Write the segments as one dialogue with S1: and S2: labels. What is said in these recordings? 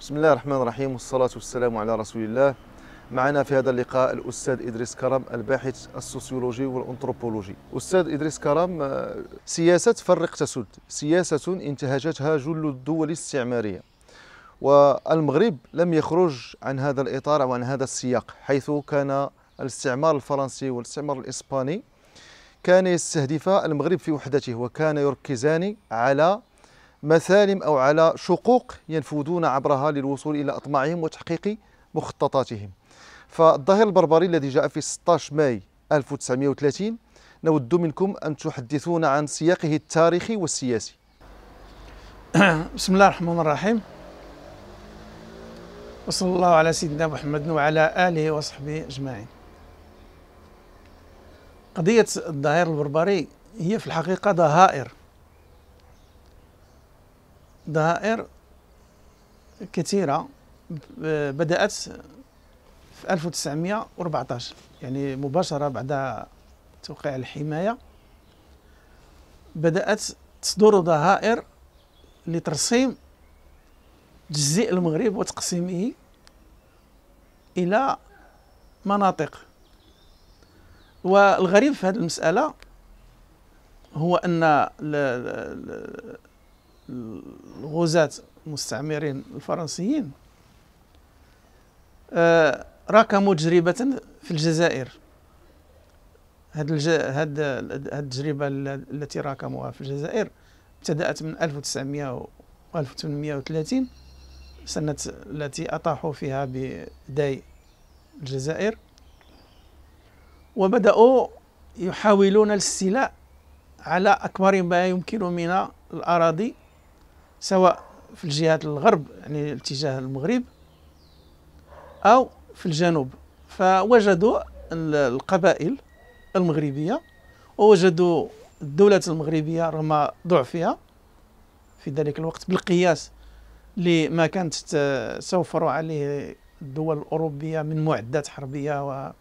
S1: بسم الله الرحمن الرحيم والصلاة والسلام على رسول الله. معنا في هذا اللقاء الأستاذ إدريس كرم الباحث السوسيولوجي والأنثروبولوجي. أستاذ إدريس كرم آه، سياسة فرق تسد سياسة انتهجتها جل الدول الاستعمارية. والمغرب لم يخرج عن هذا الإطار أو عن هذا السياق حيث كان الاستعمار الفرنسي والاستعمار الإسباني كان يستهدف المغرب في وحدته وكان يركزان على مثالب أو على شقوق ينفذون عبرها للوصول إلى أطماعهم وتحقيق مخططاتهم. فالظهير البربري الذي جاء في 16 ماي 1930 نود منكم أن تحدثونا عن سياقه التاريخي والسياسي.
S2: بسم الله الرحمن الرحيم. وصلى الله على سيدنا محمد وعلى آله وصحبه أجمعين. قضية الظهير البربري هي في الحقيقة ظهائر. ظهائر كثيرة بدأت في 1914 يعني مباشرة بعد توقيع الحماية بدأت تصدر ظهائر لترسيم تجزيء المغرب وتقسيمه إلى مناطق. والغريب في هذه المسألة هو أن الغزاة المستعمرين الفرنسيين. آه، راكموا تجربة في الجزائر. هذه الج... هاد التجربة التي راكموها في الجزائر ابتدأت من 1900 و 1830 سنة التي أطاحوا فيها بداي الجزائر. وبدأوا يحاولون الاستيلاء على أكبر ما يمكن من الأراضي. سواء في الجهات الغرب يعني اتجاه المغرب أو في الجنوب. فوجدوا القبائل المغربية ووجدوا الدولة المغربية رغم ضعفها في ذلك الوقت بالقياس لما كانت توفر عليه الدول الأوروبية من معدات حربية و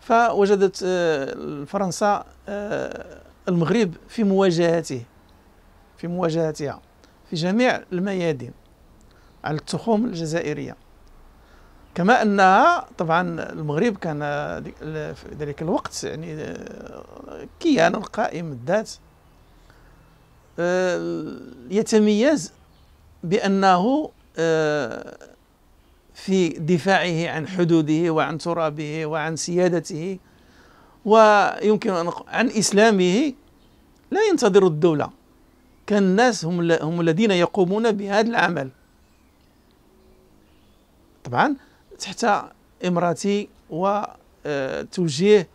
S2: فوجدت آه، فرنسا آه، المغرب في مواجهته في مواجهتها في جميع الميادين على التخوم الجزائرية. كما أنها طبعا المغرب كان في ذلك الوقت يعني كيان قائم الذات. آه، يتميز بأنه آه، في دفاعه عن حدوده وعن ترابه وعن سيادته ويمكن أن عن إسلامه لا ينتظر الدولة. كان الناس هم هم الذين يقومون بهذا العمل. طبعا تحت إمراتي وتوجيه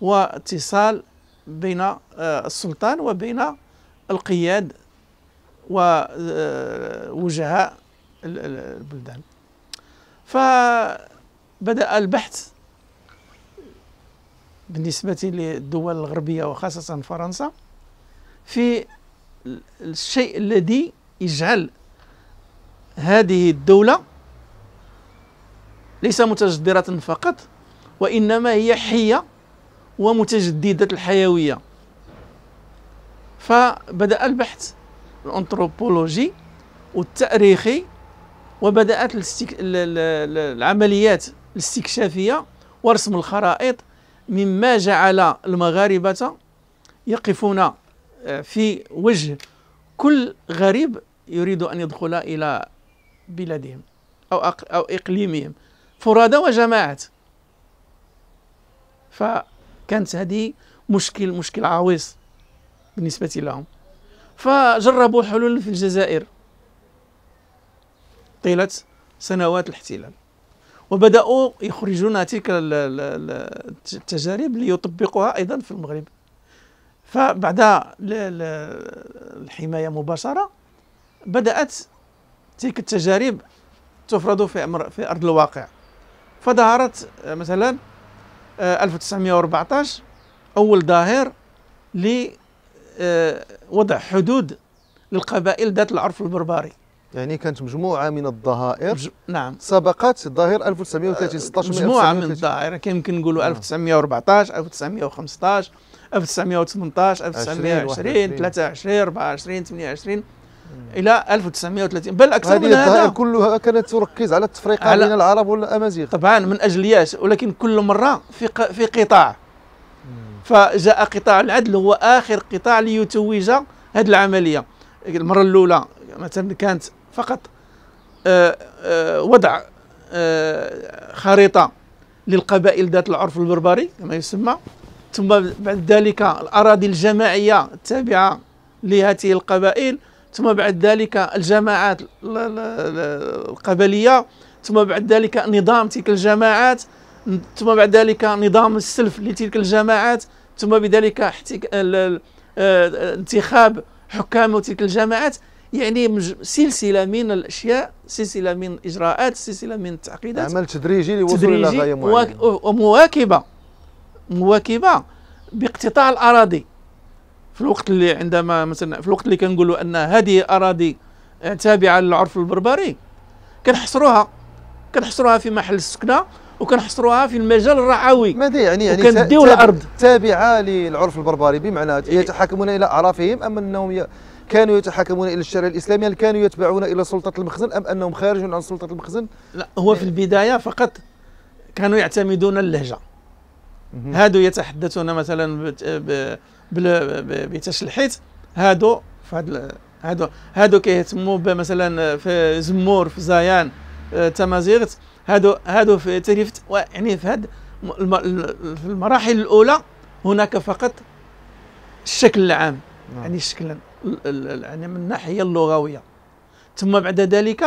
S2: واتصال بين آه، السلطان وبين القياد ووجهاء البلدان. فبدأ البحث بالنسبة للدول الغربية وخاصة فرنسا في الشيء الذي يجعل هذه الدولة ليس متجدرة فقط وإنما هي حية ومتجددة الحيوية. فبدأ البحث الأنثروبولوجي والتأريخي وبدأت الاستك... العمليات الاستكشافية ورسم الخرائط مما جعل المغاربة يقفون في وجه كل غريب يريد أن يدخل إلى بلادهم أو أو إقليمهم. فرادى وجماعات فكانت هذه مشكل مشكل عويص بالنسبة لهم. فجربوا حلول في الجزائر. طيلة سنوات الاحتلال. وبدأوا يخرجون تلك التجارب ليطبقوها أيضا في المغرب. فبعد الحماية مباشرة بدأت تلك التجارب تفرض في في أرض الواقع. فظهرت مثلا 1914 آه، أول ظاهر لوضع حدود للقبائل ذات العرف البربري.
S1: يعني كانت مجموعة من الظهائر.
S2: مج... نعم.
S1: سبقت ظاهر 1930 16
S2: مجموعة من الظاهر يمكن نقولوا 1914 1915 1918 1920 23 24 28 إلى 1930 بل
S1: أكثر
S2: من هذا.
S1: كلها كانت تركز على التفرقه
S2: على-
S1: بين العرب والامازيغ
S2: طبعا من اجليات ولكن كل مرة في في قطاع. فجاء قطاع العدل هو آخر قطاع ليتوج هذه العملية. المرة الأولى مثلا كانت فقط آه، آه، وضع آه، خريطة للقبائل ذات العرف البربري كما يسمى. ثم بعد ذلك الأراضي الجماعية التابعة لهذه القبائل ثم بعد ذلك الجماعات ال- ال- ال- القبلية ثم بعد ذلك نظام تلك الجماعات ثم بعد ذلك نظام السلف لتلك الجماعات ثم بذلك احتك... آه، انتخاب حكام تلك الجماعات. يعني سلسلة من الأشياء سلسلة من الاجراءات سلسلة من التعقيدات
S1: عمل تدريجي للوصول إلى
S2: غاية
S1: معينة.
S2: ومواكبة. مواكبة باقتطاع الأراضي. في الوقت اللي عندما مثلا في الوقت اللي كنقولوا أن هذه أراضي تابعة للعرف البربري كنحصروها. كنحصروها في محل السكنة وكنحصروها في المجال الرعوي.
S1: ماذا يعني؟ يعني
S2: وكنديو الأرض.
S1: تابعة للعرف البربري بمعنى يتحاكمون إلى أعرافهم أم أنهم ي... كانوا يتحاكمون إلى الشريعه الاسلاميه هل كانوا يتبعون إلى سلطة المخزن أم أنهم خارج عن سلطة المخزن؟
S2: لا هو في البداية فقط كانوا يعتمدون
S1: اللهجة.
S2: هادو يتحدثون مثلا بت- ب- بال- ب- بتشلحيت. هادو في هاد ال- هادو هادو كيهتموا مثلا في زمور في زايان آه، تمازيغت. هادو هادو في تريفت. يعني في هاد في المراحل الأولى هناك فقط الشكل العام.
S1: نعم.
S2: يعني الشكل ال- ال- يعني من الناحيه اللغوية. ثم بعد ذلك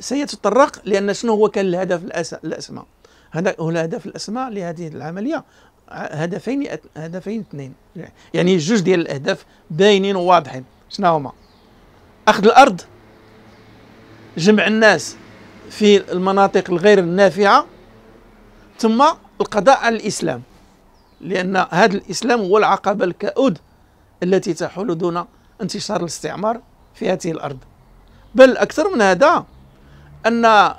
S2: سيتطرق لأن شنو هو كان الهدف الأسمى؟ هذا هو الهدف الأسمى لهذه العملية. هدفين هدفين اثنين. يعني جوج ديال الأهداف باينين وواضحين. شنو هما؟ أخذ الأرض جمع الناس في المناطق الغير النافعة ثم القضاء على الإسلام. لأن هذا الإسلام هو العقبة الكؤود التي تحول دون انتشار الاستعمار في هذه الأرض. بل أكثر من هذا أن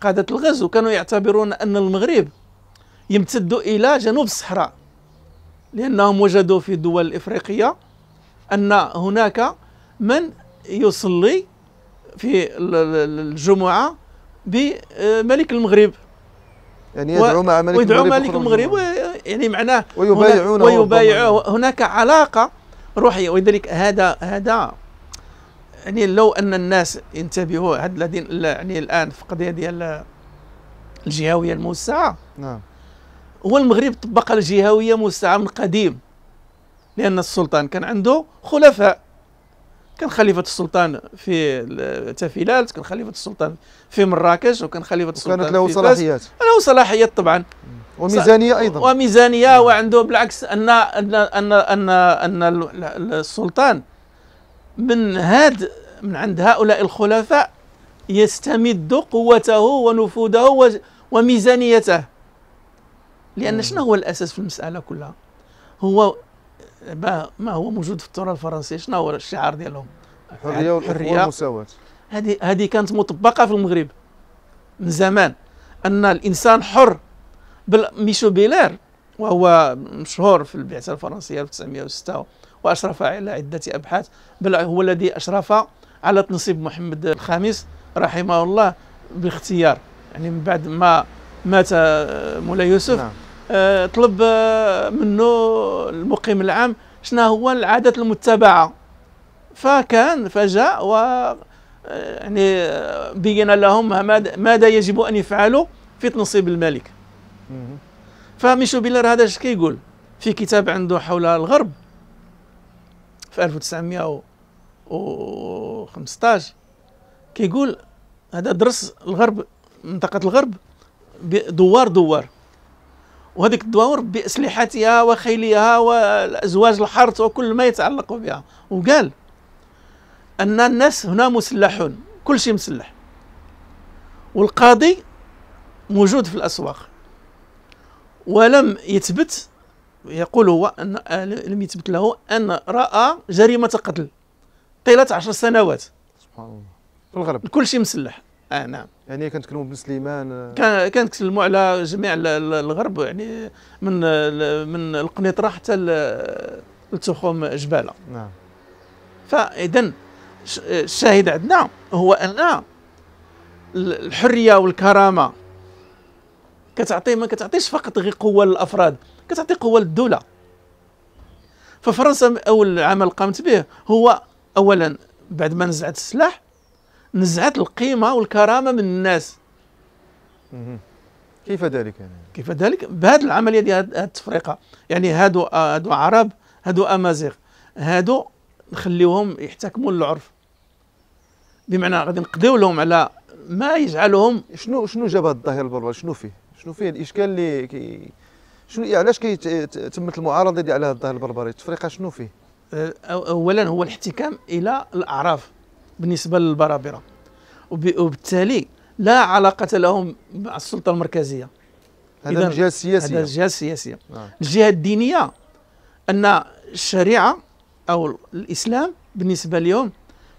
S2: قادة الغزو كانوا يعتبرون أن المغرب يمتد إلى جنوب الصحراء لأنهم وجدوا في الدول الإفريقية أن هناك من يصلي في ال- ال- الجمعة بملك المغرب.
S1: يعني يدعو مع ملك
S2: ويدعو
S1: المغرب
S2: ملك المغرب يعني معناه
S1: ويبايعونه
S2: ويبايعه. هناك علاقة روحية ولذلك هذا هذا يعني لو أن الناس ينتبهوا هاد الذين يعني الآن في القضية ديال الجهوية الموسعة.
S1: نعم.
S2: هو المغرب طبق الجهوية موسعة من قديم لأن السلطان كان عنده خلفاء. كان خليفة السلطان في تافيلات كان خليفة السلطان في مراكش وكان خليفة السلطان
S1: كانت له. صلاحيات.
S2: له صلاحيات طبعا.
S1: وميزانية أيضا.
S2: وميزانية وعنده بالعكس ان ان أن ال- ال- السلطان من هاد من عند هؤلاء الخلفاء يستمد قوته ونفوذه وميزانيته. لأن شنو هو الأساس في المسألة كلها؟ هو ما, هو موجود في التراث الفرنسي؟ شنو هو الشعار ديالهم؟
S1: الحرية والاخوه والمساواة.
S2: هذه هذه كانت مطبقة في المغرب من زمان أن الإنسان حر. بل ميشو بيلير وهو مشهور في البعثة الفرنسية 1906 وأشرف على عدة أبحاث بل هو الذي أشرف على تنصيب محمد الخامس رحمه الله باختيار. يعني من بعد ما مات آه، مولاي يوسف
S1: نعم.
S2: آه، طلب آه، منه المقيم العام شنو هو العادات المتبعة. فكان فجاء و يعني بين لهم ماذا ماذا يجب أن يفعلوا في تنصيب الملك. فميشو بيلر هذا اش كيقول؟ في كتاب عنده حول الغرب في 1915 كيقول هذا درس الغرب منطقة الغرب دوار دوار وهذيك الدوار بأسلحتها وخيلها والأزواج الحرث وكل ما يتعلق بها. وقال أن الناس هنا مسلحون كل شيء مسلح والقاضي موجود في الأسواق. ولم يثبت يقول هو أن آه، لم يثبت له أن رأى جريمة قتل طيلة عشر سنوات.
S1: سبحان الله. في الغرب.
S2: كل شيء مسلح. آه نعم.
S1: يعني كنتكلموا بن سليمان آه،
S2: كان كتلموا على جميع ال- ال- الغرب يعني من من القنيطرة حتى لتخوم جباله.
S1: نعم.
S2: فاذا الشاهد عندنا هو أن الحرية والكرامة كتعطي ما كتعطيش فقط غير قوة للأفراد كتعطي قوة للدولة. ففرنسا أول عمل قامت به هو اولا بعد ما نزعت السلاح نزعت القيمة والكرامة من الناس.
S1: كيف ذلك يعني؟
S2: كيف ذلك؟ بهذه العملية ديال التفرقة. يعني هادو هادو عرب هادو أمازيغ هادو نخليوهم يحتكموا للعرف. بمعنى غادي نقضيو لهم على ما يجعلهم
S1: شنو شنو جاب هذا الظاهره البربري شنو فيه؟ شنو فيه الإشكال اللي كي شنو علاش كيتمت المعارضة ديال على هذا الظاهر البربري؟ التفرقه شنو فيه؟
S2: اولا هو الاحتكام إلى الأعراف بالنسبة للبرابرة. وبالتالي لا علاقة لهم مع السلطة المركزية.
S1: هذا الجهة السياسية.
S2: هذا الجهة السياسية. آه. الجهة الدينية أن الشريعة أو الإسلام بالنسبة لهم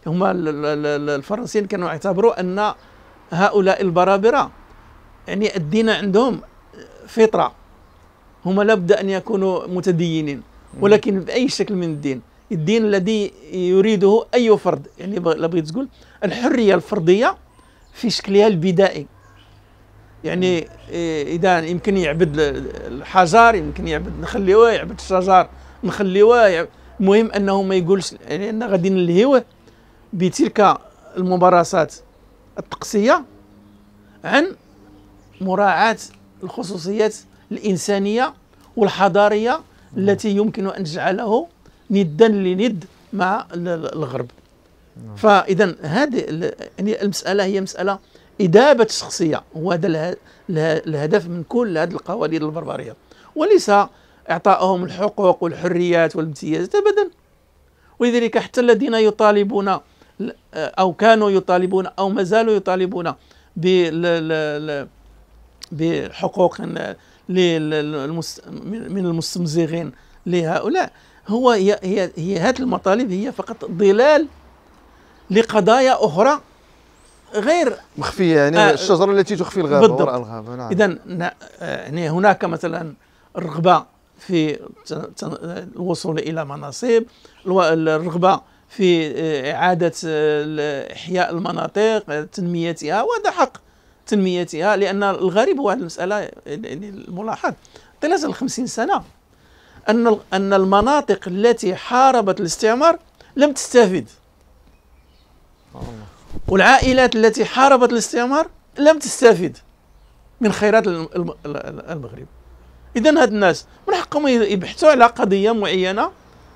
S2: هما الفرنسيين كانوا يعتبروا أن هؤلاء البرابرة يعني الدين عندهم فطرة. هما لابد أن يكونوا متدينين ولكن بأي شكل من الدين. الدين الذي يريده أي فرد يعني بغيت تقول الحرية الفردية في شكلها البدائي. يعني إذا يمكن يعبد الحجر يمكن يعبد نخليوه يعبد الشجر نخليوه المهم أنه ما يقولش يعني أن غادي نلهيوه بتلك الممارسات الطقسية عن مراعاة الخصوصيات الإنسانية والحضارية التي يمكن أن تجعله ندا لند مع الغرب. نعم. فإذا هذه يعني المسألة هي مسألة إدابة الشخصية وهذا الهدف من كل هذه القوانين البربرية. وليس إعطائهم الحقوق والحريات والامتيازات أبدا. ولذلك حتى الذين يطالبون أو كانوا يطالبون أو ما زالوا يطالبون بحقوق من المستمزغين لهؤلاء هو هي هي, هي هذه المطالب هي فقط ظلال لقضايا أخرى غير
S1: مخفية يعني آه الشجرة التي تخفي الغابة وراء الغابة
S2: نعم. اذا يعني هناك مثلا الرغبة في الوصول إلى مناصب الرغبة في إعادة إحياء المناطق تنميتها وهذا حق. تنميتها لأن الغريب هو هذه المسألة يعني الملاحظ. طيله الخمسين سنة أن أن المناطق التي حاربت الاستعمار لم تستفد والعائلات التي حاربت الاستعمار لم تستفد من خيرات المغرب. اذا هاد الناس من حقهم يبحثوا على قضية معينة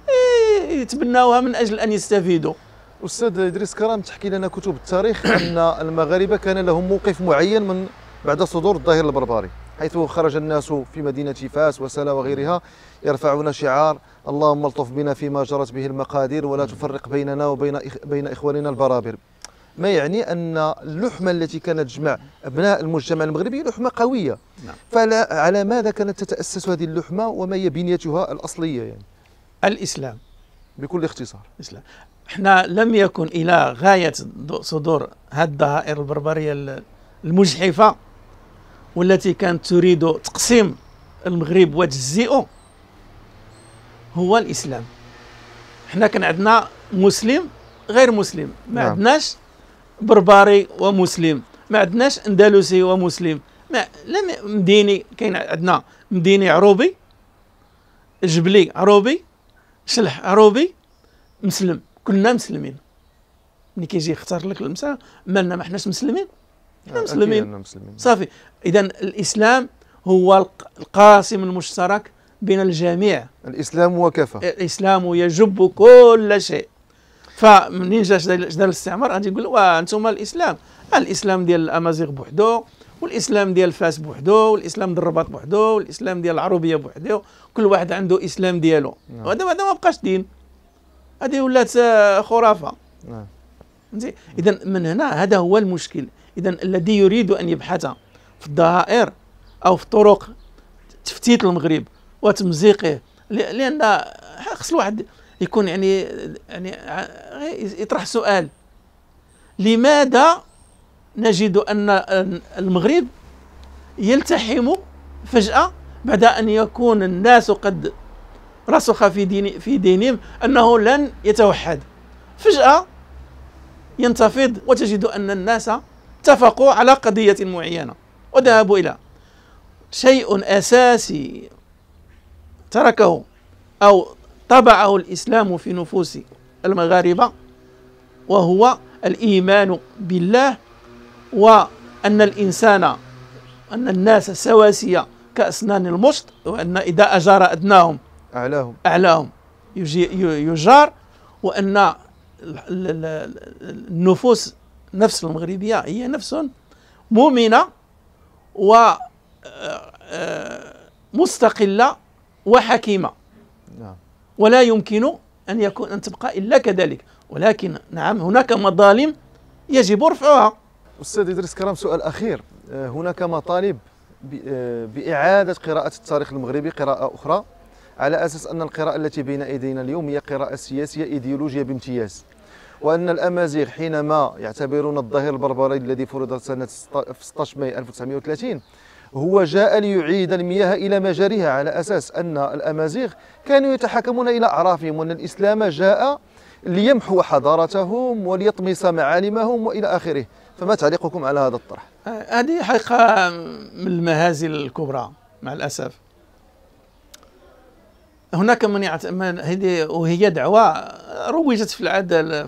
S2: إيه، يتبناوها من أجل أن يستفيدوا.
S1: أستاذ إدريس كرام تحكي لنا كتب التاريخ أن المغاربة كان لهم موقف معين من بعد صدور الظاهر البربري حيث خرج الناس في مدينة فاس وسلا وغيرها يرفعون شعار اللهم الطف بنا فيما جرت به المقادير ولا تفرق بيننا وبين بين إخواننا البرابر. ما يعني أن اللحمة التي كانت تجمع أبناء المجتمع المغربي لحمة قوية؟ نعم. فعلى ماذا كانت تتأسس هذه اللحمة وما هي بنيتها الأصلية يعني؟
S2: الإسلام.
S1: بكل اختصار.
S2: الإسلام إحنا لم يكن إلى غاية صدور هذه الظاهرة البربرية المجحفة والتي كانت تريد تقسيم المغرب وتجزئه هو الإسلام. إحنا كان عندنا مسلم غير مسلم. ما نعم. عندناش بربري ومسلم. ما عندناش أندلسي ومسلم. ما لا مديني كاين عندنا مديني عروبي جبلي عروبي شلح عروبي مسلم كلنا مسلمين. ملي كيجي يختار لك المسا مالنا ما حناش مسلمين. حنا مسلمين. صافي. اذا الإسلام هو القاسم المشترك بين الجميع.
S1: الإسلام وكفى
S2: الإسلام يجب كل شيء. فمنين جا جا الاستعمار؟ غادي يقول وأنتم الإسلام. الإسلام ديال الأمازيغ بوحدو والإسلام ديال فاس بوحدو والإسلام ديال الرباط بوحدو والإسلام ديال العروبية بوحدو كل واحد عنده إسلام ديالو. نعم. وهذا هذا ما بقاش دين. هذه ولات خرافة. نعم. اذا من هنا هذا هو المشكل. اذا الذي يريد أن يبحث في الضرائر أو في طرق تفتيت المغرب وتمزيقه لأن خص الواحد يكون يعني يعني يطرح سؤال. لماذا نجد أن المغرب يلتحم فجأة بعد أن يكون الناس قد رسخ في دين في دينهم أنه لن يتوحد. فجأة ينتفض وتجد أن الناس اتفقوا على قضية معينة وذهبوا إلى شيء أساسي تركه أو طبعه الإسلام في نفوس المغاربة وهو الإيمان بالله وأن الإنسان أن الناس سواسية كأسنان المشط وأن إذا أجار أدناهم
S1: أعلاهم.
S2: أعلاهم. يجار وأن النفوس نفس المغربية هي نفس مؤمنة ومستقلة وحكيمة. نعم. ولا يمكن أن يكون أن تبقى إلا كذلك. ولكن نعم هناك مظالم يجب رفعها.
S1: أستاذ إدريس كرام سؤال أخير. آه، هناك مطالب آه، بإعادة قراءة التاريخ المغربي قراءة أخرى على أساس أن القراءة التي بين أيدينا اليوم هي قراءة سياسية إيديولوجية بامتياز. وأن الأمازيغ حينما يعتبرون الظهير البربري الذي فرض سنة 16 ماي 1930 هو جاء ليعيد المياه إلى مجاريها على أساس أن الأمازيغ كانوا يتحكمون إلى أعرافهم وأن الإسلام جاء ليمحو حضارتهم وليطمس معالمهم وإلى آخره. فما تعليقكم على هذا الطرح؟
S2: هذه حقيقة من المهازل الكبرى مع الأسف. هناك من يعتمد هذه وهي دعوة روجت في العادة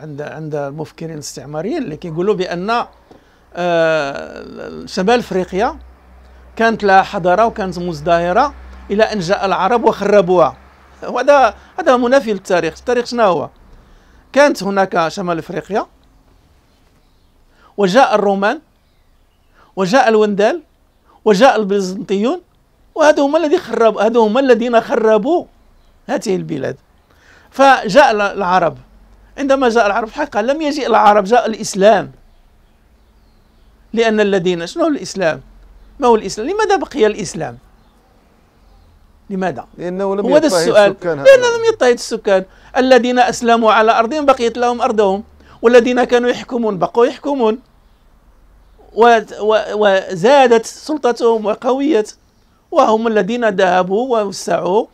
S2: عند عند المفكرين الاستعماريين اللي كيقولوا بأن آه، شمال أفريقيا كانت لها حضارة وكانت مزدهرة إلى أن جاء العرب وخربوها. وهذا هذا منافي للتاريخ. التاريخ شنو هو؟ كانت هناك شمال أفريقيا وجاء الرومان وجاء الوندال وجاء البيزنطيون وهذا هم الذي خربوا هذا هم الذين خربوا هذه البلاد. فجاء العرب. عندما جاء العرب حقا لم يجيء العرب جاء الإسلام. لأن الذين شنو الإسلام؟ ما هو الإسلام؟ لماذا بقي الإسلام؟ لماذا؟
S1: لأنه لم يضطهد السؤال. السكان
S2: لأنه لم يضطهد السكان. الذين أسلموا على أرضهم بقيت لهم أرضهم. والذين كانوا يحكمون بقوا يحكمون. وزادت سلطتهم وقويت وهم الذين ذهبوا ووسعوا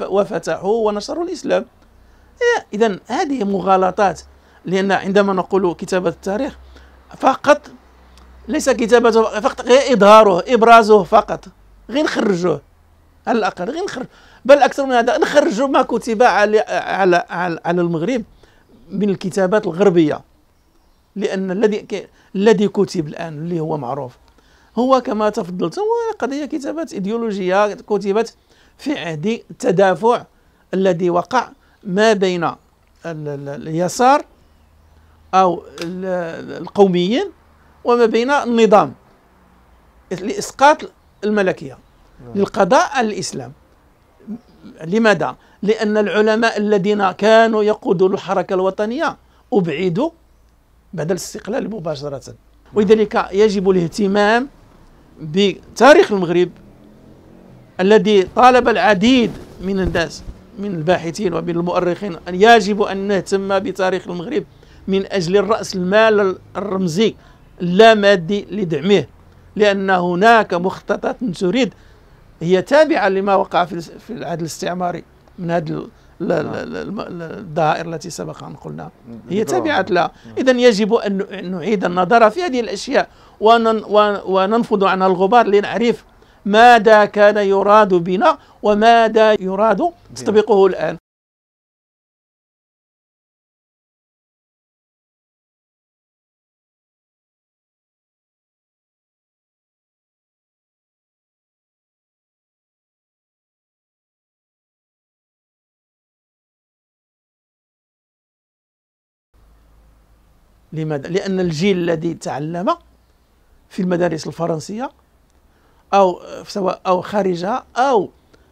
S2: وفتحوا ونشروا الإسلام. إذا هذه مغالطات لأن عندما نقول كتابة التاريخ فقط ليس كتابته فقط غير إظهاره إبرازه فقط غير نخرجوه على الأقل غير نخرج بل أكثر من هذا نخرجوا ما كتب على على على المغرب. من الكتابات الغربية لأن الذي الذي كتب الآن اللي هو معروف هو كما تفضلت هو قضية كتابات إيديولوجية كتبت في عهد التدافع الذي وقع ما بين اليسار أو القوميين وما بين النظام لإسقاط الملكية نعم. للقضاء على الإسلام لماذا؟ لأن العلماء الذين كانوا يقودون الحركة الوطنية أبعدوا بعد الاستقلال مباشرة نعم. ولذلك يجب الاهتمام بتاريخ المغرب الذي طالب العديد من الناس من الباحثين ومن المؤرخين أن يجب أن نهتم بتاريخ المغرب من أجل رأس المال الرمزي اللامادي لدعمه لأن هناك مخططات تريد هي تابعة لما وقع في العهد الاستعماري من هذه الدائرة التي سبق أن قلنا. هي تابعة لها إذا يجب أن نعيد النظر في هذه الأشياء وننفض عنها الغبار لنعرف ماذا كان يراد بنا وماذا يراد تطبيقه الآن. لماذا؟ لأن الجيل الذي تعلم في المدارس الفرنسية أو سواء أو خارجها أو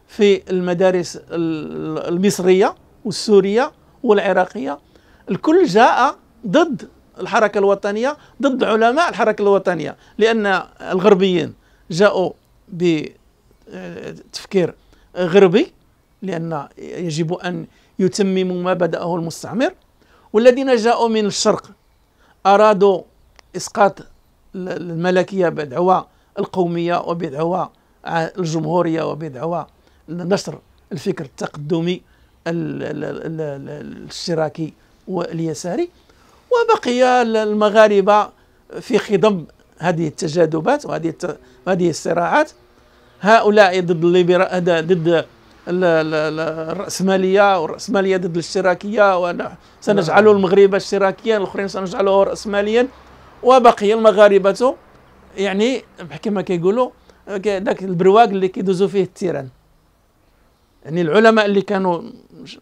S2: في المدارس المصرية والسورية والعراقية الكل جاء ضد الحركة الوطنية ضد علماء الحركة الوطنية لأن الغربيين جاءوا بتفكير غربي لأن يجب أن يتمموا ما بدأه المستعمر والذين جاءوا من الشرق أرادوا إسقاط الملكية بدعوى القومية وبدعوى الجمهورية وبدعوى نشر الفكر التقدمي الاشتراكي واليساري. وبقي المغاربة في خضم هذه التجاذبات وهذه هذه الصراعات. هؤلاء ضد ضد الرأسمالية والرأسمالية ضد الاشتراكية وسنجعل نعم. المغرب اشتراكيا الآخرين سنجعله رأسماليا. وبقي المغاربة يعني كما كيقولوا ذاك البرواق اللي كيدوزوا فيه التيران. يعني العلماء اللي كانوا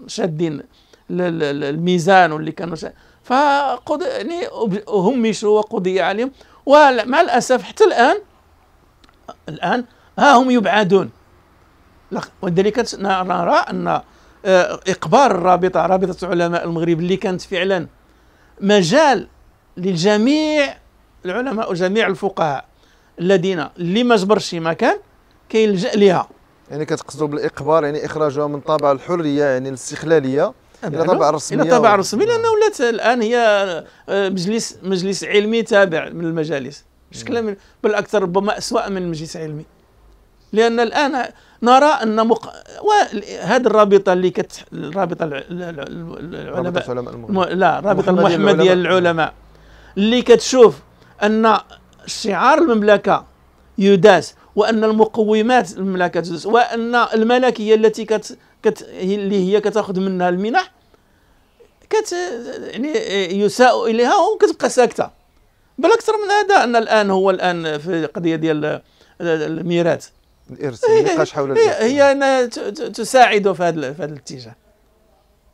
S2: شادين الميزان واللي كانوا فقضي يعني همشوا وقضي عليهم. ومع الأسف حتى الآن الآن ها هم يبعدون. ولذلك نرى أن آه، اقبار الرابطه رابطة علماء المغرب اللي كانت فعلا مجال للجميع العلماء وجميع الفقهاء الذين اللي ما جبرش شي مكان كيلجأ لها
S1: يعني كتقصدوا بالاقبار يعني اخراجها من طابع الحرية يعني الاستقلاليه إلى طابع رسمي
S2: إلى طابع رسمي لأنه ولات الآن هي آه، مجلس مجلس علمي تابع من المجالس. شكلها من بل أكثر ربما اسوا من مجلس علمي. لأن الآن نرى أن مق... هذه الرابطة اللي كت الرابطة العلماء الم... لا الرابطه المحمدية للعلماء اللي كتشوف أن شعار المملكة يداس وأن المقومات المملكة تداس وأن الملكية التي كت كت اللي هي كتاخذ منها المنح كت يعني يساء إليها وكتبقى ساكتة. بل أكثر من هذا أن الآن هو الآن في القضية ديال الميراث.
S1: الإرث النقاش حول
S2: الإرث. هي انها تساعد في هذا في هذا الاتجاه.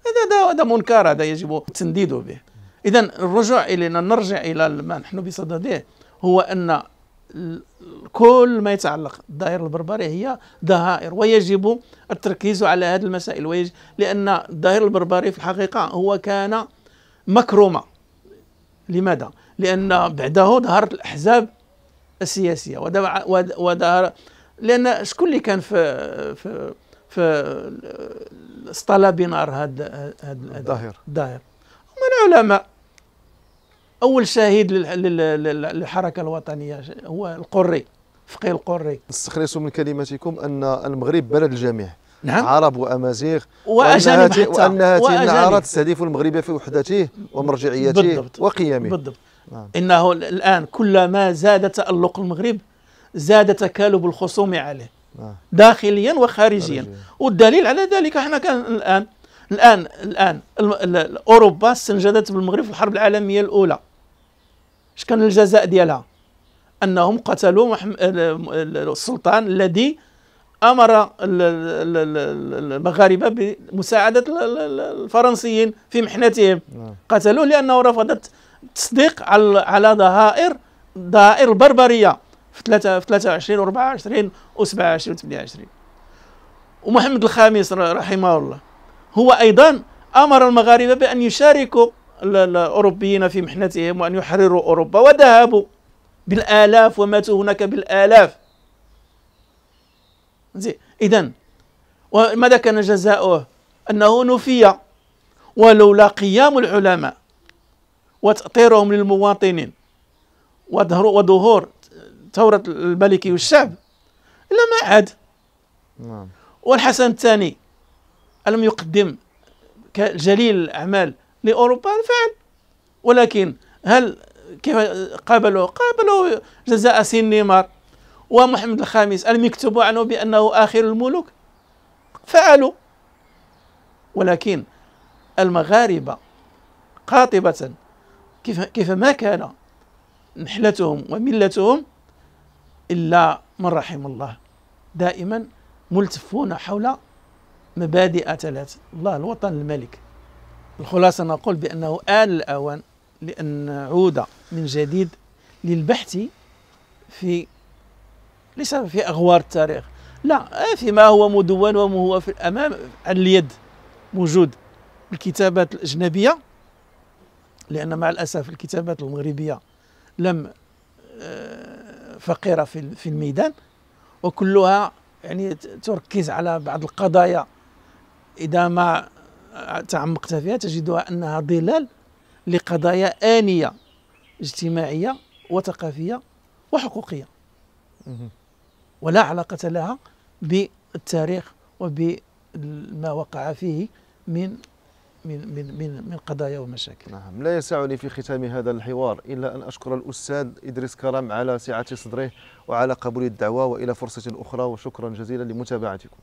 S2: هذا هذا منكر هذا يجب التنديد به. إذا الرجوع إلينا نرجع إلى ما نحن بصدده هو أن كل ما يتعلق بالدائرة البربرية هي ظهائر ويجب التركيز على هذه المسائل. ويجب لأن الظاهرة البربري في الحقيقة هو كان مكرومة. لماذا؟ لأن بعده ظهرت الأحزاب السياسية وظهر لأن شكون اللي كان في في في اسطلا بنار هذا
S1: الظاهر.
S2: الظاهر؟ هم العلماء. أول شهيد للحركة الوطنية هو القري فقيه القري.
S1: استخلصوا من كلمتكم أن المغرب بلد الجميع.
S2: نعم.
S1: عرب وأمازيغ.
S2: وأجانب حتى.
S1: وانها تنعرض تستهدف المغرب في وحدته ومرجعيته بالضبط. وقيمه.
S2: بالضبط. نعم. إنه الآن كلما زاد تألق المغرب زاد تكالب الخصوم عليه. نعم. داخليا وخارجيا. والدليل على ذلك إحنا كان الآن الآن الآن أوروبا استنجدت بالمغرب في الحرب العالمية الأولى. اش كان الجزاء ديالها؟ أنهم قتلوا السلطان الذي أمر المغاربة بمساعدة الفرنسيين في محنتهم. نعم. قتلوه لأنه رفض التصديق على على ظهائر ظهائر البربرية. في 3 في 23 و 24 و 27 و 28 ومحمد الخامس رحمه الله هو أيضا أمر المغاربة بأن يشاركوا الأوروبيين في محنتهم وأن يحرروا أوروبا وذهبوا بالآلاف وماتوا هناك بالآلاف إذا وماذا كان جزاؤه؟ أنه نفي ولولا قيام العلماء وتأطيرهم للمواطنين وظهور ثورة الملك والشعب لما عاد. نعم. والحسن الثاني ألم يقدم جليل الأعمال لأوروبا؟ فعل ولكن هل كيف قابلوا قابلوا جزاء سين نيمار ومحمد الخامس ألم يكتبوا عنه بأنه آخر الملوك؟ فعلوا. ولكن المغاربة قاطبة كيف كيف ما كان نحلتهم وملتهم إلا من رحم الله. دائما ملتفون حول مبادئ ثلاث الله الوطن الملك. الخلاصة نقول بأنه آن الأوان لأن نعود من جديد للبحث في ليس في أغوار التاريخ لا فيما هو مدون وما هو في الأمام على اليد موجود الكتابات الأجنبية لأن مع الأسف الكتابات المغربية لم آه، فقيرة في في الميدان وكلها يعني تركز على بعض القضايا. إذا ما تعمقت فيها تجدها أنها ظلال لقضايا آنية اجتماعية وثقافية وحقوقية. ولا علاقة لها بالتاريخ وبما وقع فيه من من من من من قضايا ومشاكل.
S1: نعم لا يسعني في ختام هذا الحوار إلا أن أشكر الأستاذ إدريس كرم على سعة صدره وعلى قبول الدعوة وإلى فرصة أخرى وشكرا جزيلا لمتابعتكم.